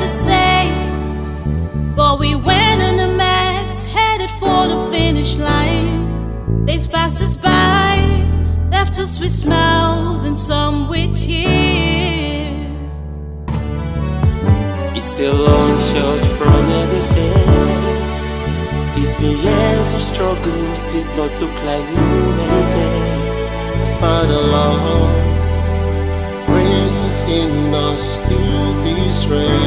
the same. But we went on the max, headed for the finish line. Days passed us by, left us with smiles and some with tears. It's a long shot from medicine. It years of struggles did not look like we will make it. Despite the Lord, raises in us through these rains.